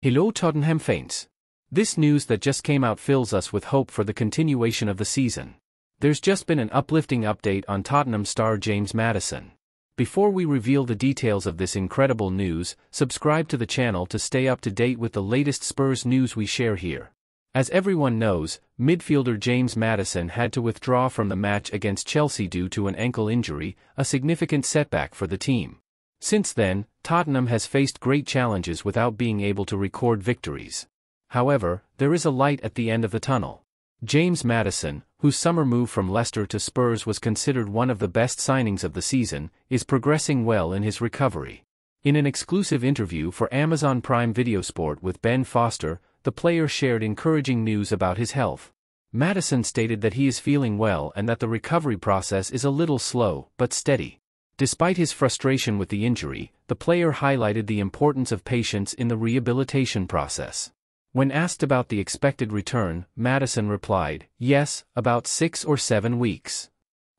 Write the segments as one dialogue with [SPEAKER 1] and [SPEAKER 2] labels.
[SPEAKER 1] Hello Tottenham fans. This news that just came out fills us with hope for the continuation of the season. There's just been an uplifting update on Tottenham star James Maddison. Before we reveal the details of this incredible news, subscribe to the channel to stay up to date with the latest Spurs news we share here. As everyone knows, midfielder James Maddison had to withdraw from the match against Chelsea due to an ankle injury, a significant setback for the team. Since then, Tottenham has faced great challenges without being able to record victories. However, there is a light at the end of the tunnel. James Maddison, whose summer move from Leicester to Spurs was considered one of the best signings of the season, is progressing well in his recovery. In an exclusive interview for Amazon Prime Video Sport with Ben Foster, the player shared encouraging news about his health. Maddison stated that he is feeling well and that the recovery process is a little slow but steady. Despite his frustration with the injury, the player highlighted the importance of patience in the rehabilitation process. When asked about the expected return, Maddison replied, Yes, about six or seven weeks.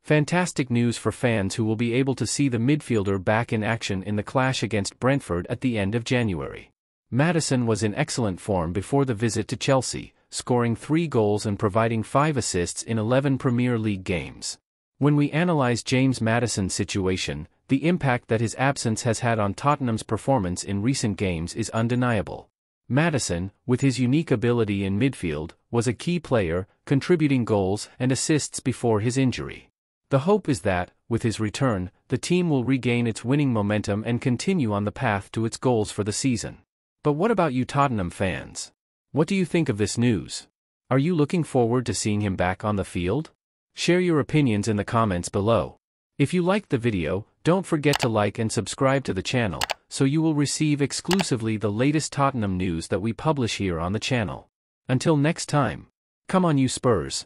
[SPEAKER 1] Fantastic news for fans who will be able to see the midfielder back in action in the clash against Brentford at the end of January. Maddison was in excellent form before the visit to Chelsea, scoring three goals and providing five assists in 11 Premier League games. When we analyze James Maddison's situation, the impact that his absence has had on Tottenham's performance in recent games is undeniable. Maddison, with his unique ability in midfield, was a key player, contributing goals and assists before his injury. The hope is that, with his return, the team will regain its winning momentum and continue on the path to its goals for the season. But what about you Tottenham fans? What do you think of this news? Are you looking forward to seeing him back on the field? Share your opinions in the comments below. If you liked the video, don't forget to like and subscribe to the channel, so you will receive exclusively the latest Tottenham news that we publish here on the channel. Until next time. Come on you Spurs.